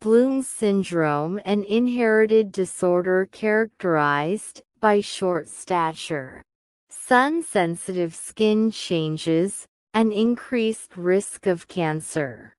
Bloom syndrome an inherited disorder characterized by short stature, sun-sensitive skin changes, and increased risk of cancer.